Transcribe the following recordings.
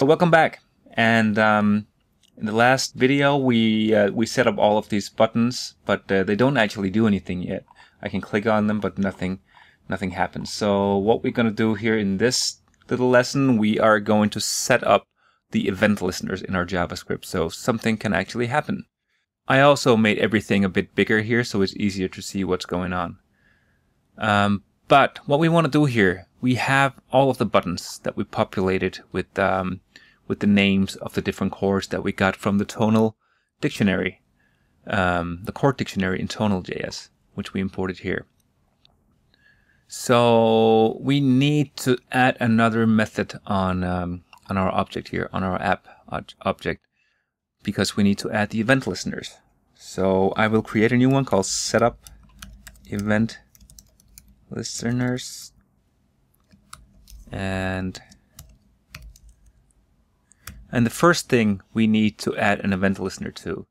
So welcome back. And um, in the last video, we uh, we set up all of these buttons, but uh, they don't actually do anything yet. I can click on them, but nothing nothing happens. So what we're going to do here in this little lesson, we are going to set up the event listeners in our JavaScript so something can actually happen. I also made everything a bit bigger here so it's easier to see what's going on. Um, but what we want to do here, we have all of the buttons that we populated with um, with the names of the different chords that we got from the tonal dictionary, um, the chord dictionary in tonal.js, which we imported here. So we need to add another method on um, on our object here, on our app object, because we need to add the event listeners. So I will create a new one called setup event listeners and and the first thing we need to add an event listener to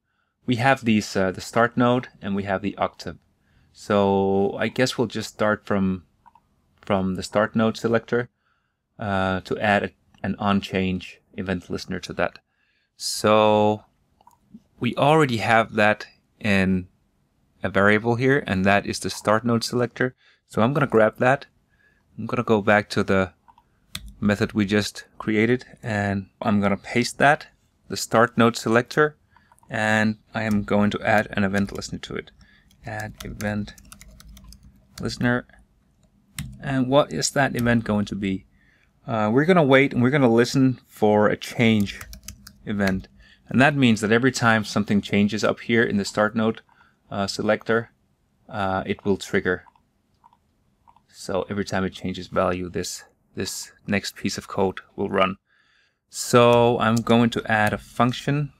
we have these uh, the start node and we have the octave. So I guess we'll just start from from the start node selector uh, to add a, an on change event listener to that. So we already have that in a variable here and that is the start node selector. So I'm gonna grab that. I'm gonna go back to the method we just created and I'm gonna paste that the start node selector and I am going to add an event listener to it. Add event listener. And what is that event going to be? Uh, we're gonna wait and we're gonna listen for a change event. And that means that every time something changes up here in the start node uh, selector uh, it will trigger. So every time it changes value this this next piece of code will run. So I'm going to add a function,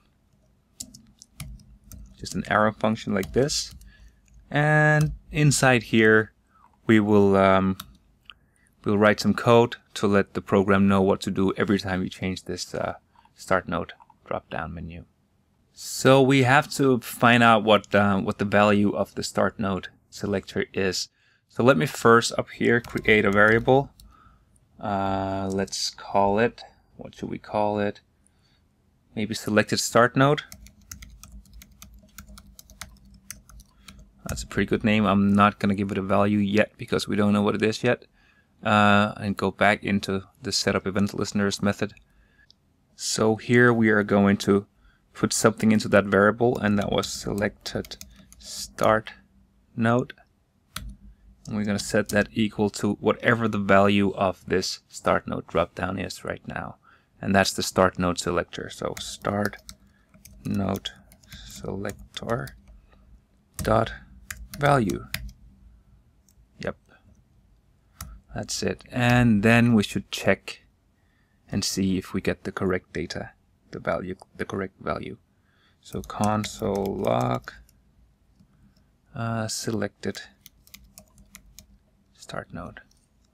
just an arrow function like this. And inside here, we will um, we'll write some code to let the program know what to do every time you change this uh, start node drop-down menu. So we have to find out what uh, what the value of the start node selector is. So let me first up here create a variable uh, let's call it, what should we call it? Maybe selected start node. That's a pretty good name. I'm not going to give it a value yet because we don't know what it is yet. Uh, and go back into the setup event listeners method. So here we are going to put something into that variable and that was selected start node. And we're going to set that equal to whatever the value of this start node dropdown is right now. And that's the start node selector. So start node selector dot value. Yep. That's it. And then we should check and see if we get the correct data, the value, the correct value. So console log uh, selected start node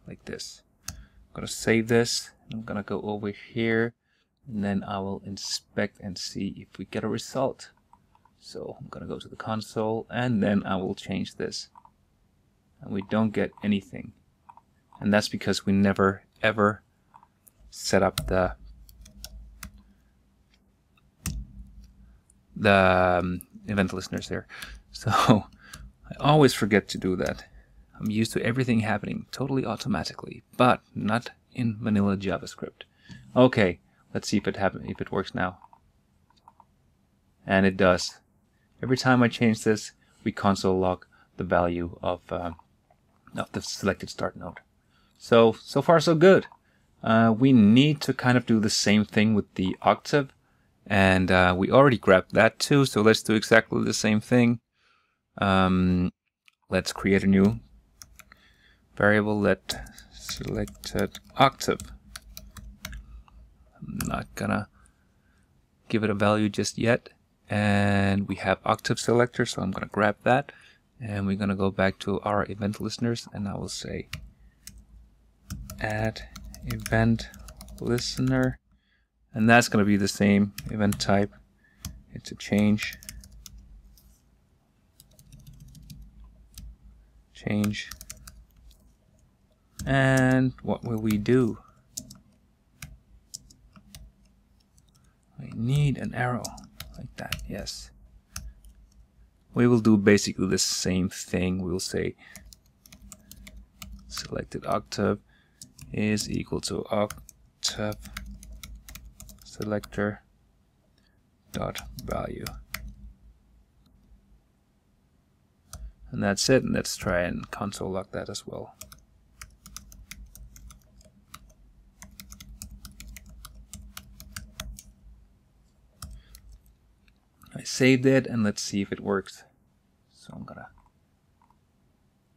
like this. I'm gonna save this. I'm gonna go over here and then I will inspect and see if we get a result. So I'm gonna go to the console and then I will change this. And we don't get anything. And that's because we never ever set up the the um, event listeners there. So I always forget to do that. I'm used to everything happening totally automatically, but not in vanilla JavaScript. Okay, let's see if it happen if it works now. And it does. Every time I change this, we console log the value of, uh, of the selected start node. So, so far so good. Uh, we need to kind of do the same thing with the octave. And uh, we already grabbed that too, so let's do exactly the same thing. Um, let's create a new variable let selected octave. I'm not gonna give it a value just yet. And we have octave selector, so I'm gonna grab that. And we're gonna go back to our event listeners and I will say add event listener. And that's gonna be the same event type. It's a change. Change and what will we do? We need an arrow like that, yes. We will do basically the same thing. We'll say selected octave is equal to octave selector dot value. And that's it. And let's try and console log that as well. Saved it and let's see if it works. So I'm gonna.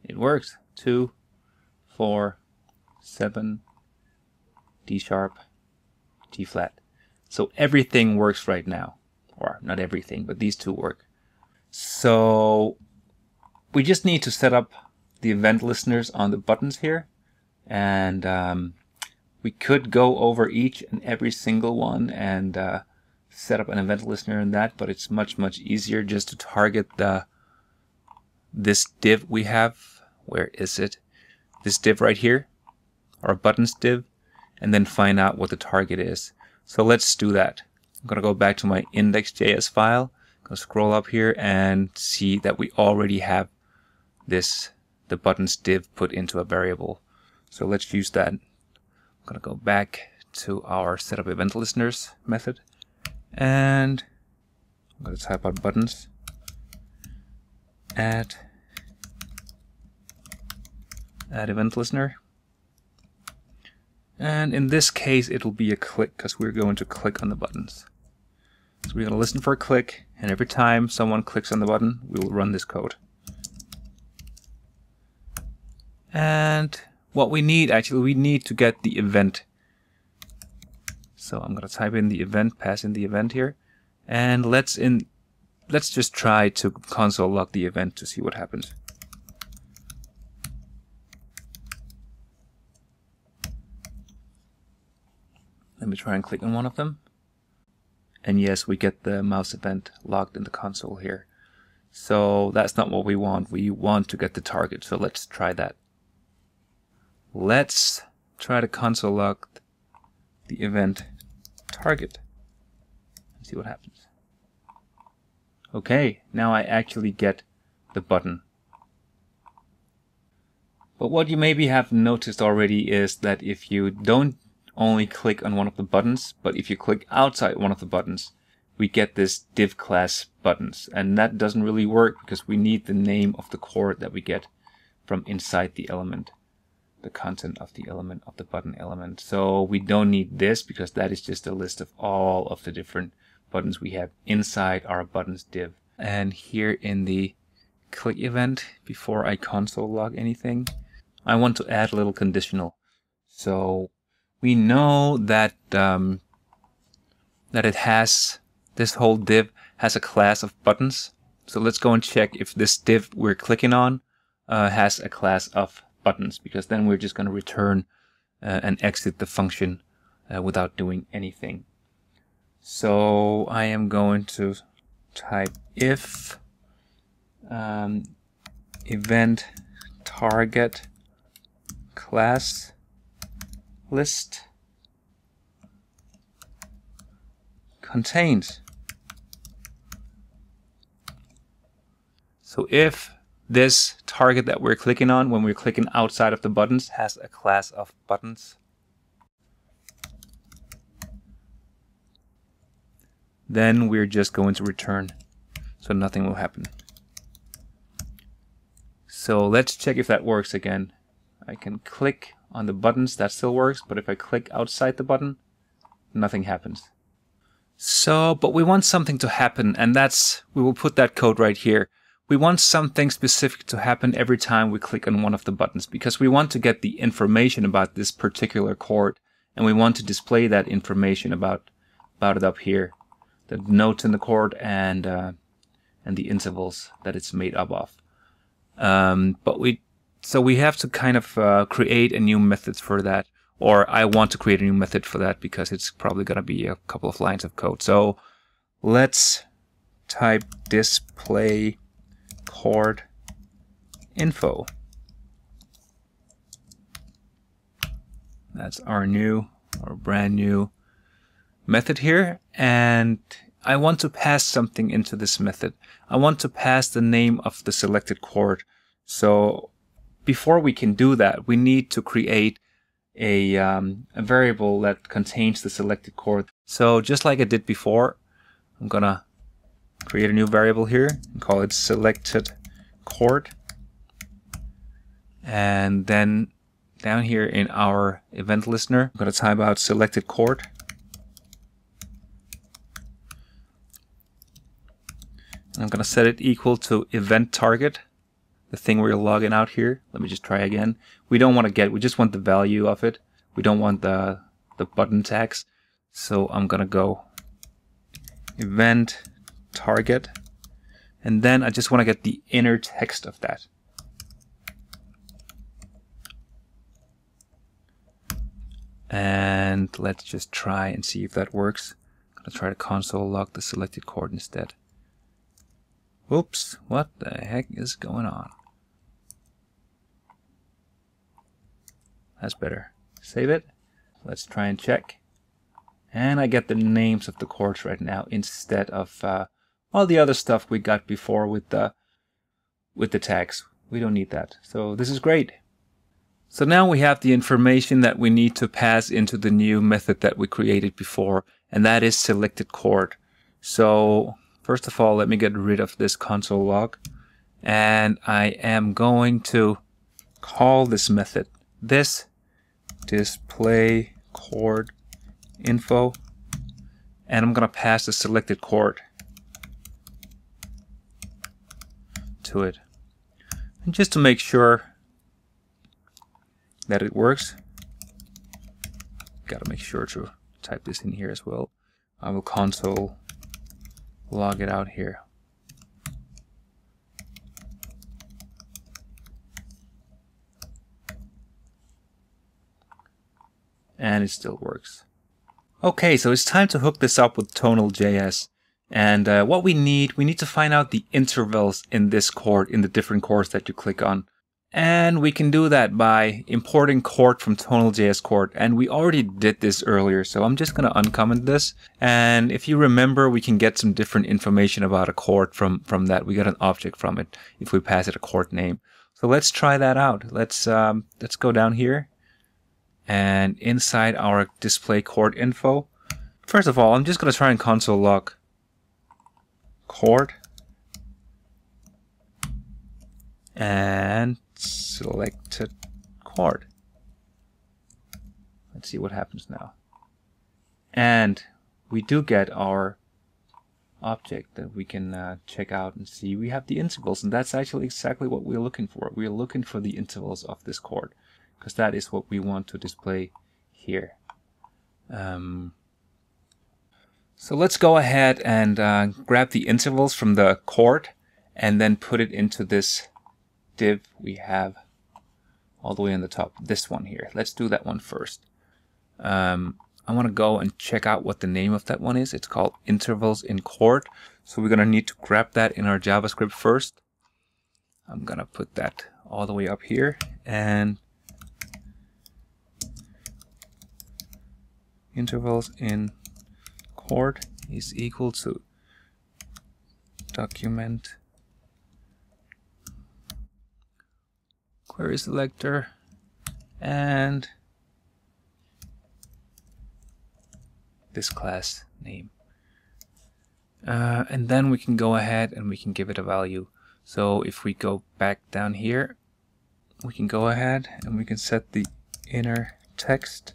It works. Two, four, seven, D sharp, G flat. So everything works right now. Or not everything, but these two work. So we just need to set up the event listeners on the buttons here. And um, we could go over each and every single one and uh, set up an event listener in that, but it's much, much easier just to target the this div we have. Where is it? This div right here, our buttons div, and then find out what the target is. So let's do that. I'm going to go back to my index.js file, go scroll up here and see that we already have this, the buttons div put into a variable. So let's use that. I'm going to go back to our setup event listeners method and I'm going to type out buttons. Add. Add event listener. And in this case it'll be a click because we're going to click on the buttons. So we're going to listen for a click and every time someone clicks on the button we will run this code. And what we need actually we need to get the event so I'm going to type in the event pass in the event here. And let's in let's just try to console log the event to see what happens. Let me try and click on one of them. And yes we get the mouse event logged in the console here. So that's not what we want. We want to get the target. So let's try that. Let's try to console log the event target and see what happens. Okay, now I actually get the button. But what you maybe have noticed already is that if you don't only click on one of the buttons, but if you click outside one of the buttons, we get this div class buttons. And that doesn't really work because we need the name of the chord that we get from inside the element the content of the element of the button element. So we don't need this because that is just a list of all of the different buttons we have inside our buttons div. And here in the click event, before I console log anything, I want to add a little conditional. So we know that um, that it has this whole div has a class of buttons. So let's go and check if this div we're clicking on uh, has a class of buttons because then we're just going to return uh, and exit the function uh, without doing anything. So I am going to type if um, event target class list contains. So if this target that we're clicking on when we're clicking outside of the buttons has a class of buttons. Then we're just going to return, so nothing will happen. So let's check if that works again. I can click on the buttons, that still works, but if I click outside the button, nothing happens. So, but we want something to happen, and that's, we will put that code right here we want something specific to happen every time we click on one of the buttons because we want to get the information about this particular chord and we want to display that information about about it up here. The notes in the chord and uh, and the intervals that it's made up of. Um, but we so we have to kind of uh, create a new method for that or I want to create a new method for that because it's probably going to be a couple of lines of code. So let's type display chord info. That's our new or brand new method here and I want to pass something into this method. I want to pass the name of the selected chord. So before we can do that, we need to create a, um, a variable that contains the selected chord. So just like I did before, I'm gonna create a new variable here and call it selected chord. And then down here in our event listener, I'm gonna type out selected chord. I'm going to set it equal to event target, the thing you're logging out here. Let me just try again. We don't want to get, we just want the value of it. We don't want the, the button tags. So I'm going to go event target. And then I just want to get the inner text of that. And let's just try and see if that works. I'm going to try to console log the selected chord instead. Whoops, what the heck is going on? That's better. Save it. Let's try and check. And I get the names of the chords right now instead of uh, all the other stuff we got before with the with the tags. We don't need that. So this is great. So now we have the information that we need to pass into the new method that we created before, and that is selected chord. So First of all, let me get rid of this console log. And I am going to call this method this display chord info and I'm going to pass the selected chord to it. And just to make sure that it works, got to make sure to type this in here as well. I will console log it out here. And it still works. Okay, so it's time to hook this up with Tonal.js. And uh, what we need, we need to find out the intervals in this chord, in the different chords that you click on. And we can do that by importing chord from tonal.js chord. And we already did this earlier, so I'm just going to uncomment this. And if you remember, we can get some different information about a chord from, from that. We get an object from it if we pass it a chord name. So let's try that out. Let's, um, let's go down here and inside our display chord info. First of all, I'm just going to try and console log chord and selected chord. Let's see what happens now. And we do get our object that we can uh, check out and see. We have the intervals, and that's actually exactly what we're looking for. We're looking for the intervals of this chord, because that is what we want to display here. Um, so let's go ahead and uh, grab the intervals from the chord and then put it into this div we have all the way on the top. This one here. Let's do that one first. Um, I want to go and check out what the name of that one is. It's called intervals in chord. So we're going to need to grab that in our JavaScript first. I'm going to put that all the way up here and intervals in chord is equal to document query selector and this class name. Uh, and then we can go ahead and we can give it a value. So if we go back down here, we can go ahead and we can set the inner text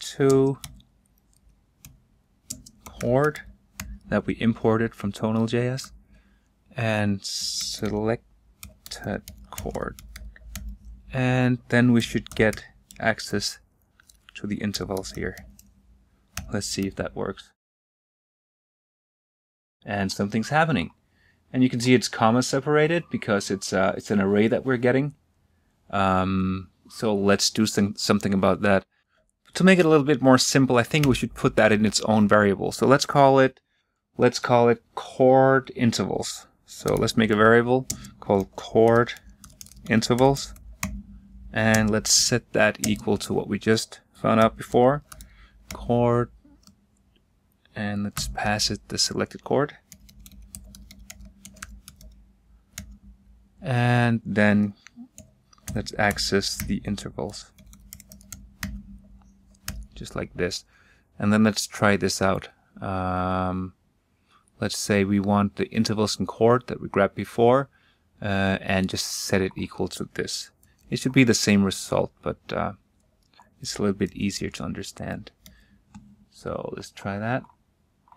to chord that we imported from Tonal.js and select chord and then we should get access to the intervals here. Let's see if that works. And something's happening. And you can see it's comma separated because it's uh, it's an array that we're getting. Um, so let's do some, something about that. To make it a little bit more simple, I think we should put that in its own variable. So let's call it let's call it chord intervals. So let's make a variable called chord intervals and let's set that equal to what we just found out before chord and let's pass it the selected chord. And then let's access the intervals. Just like this. And then let's try this out. Um, let's say we want the intervals in chord that we grabbed before uh, and just set it equal to this. It should be the same result, but uh, it's a little bit easier to understand. So let's try that.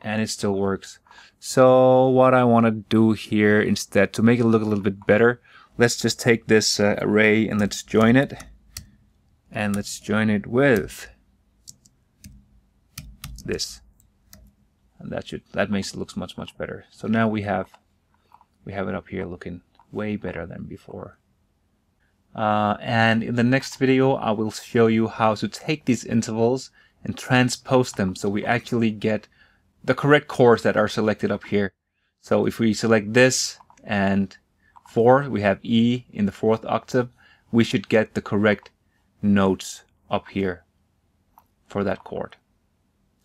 And it still works. So what I want to do here instead, to make it look a little bit better, let's just take this uh, array and let's join it. And let's join it with this. And that should that makes it looks much much better. So now we have we have it up here looking way better than before. Uh, and in the next video, I will show you how to take these intervals and transpose them so we actually get the correct chords that are selected up here. So if we select this and 4, we have E in the fourth octave, we should get the correct notes up here for that chord.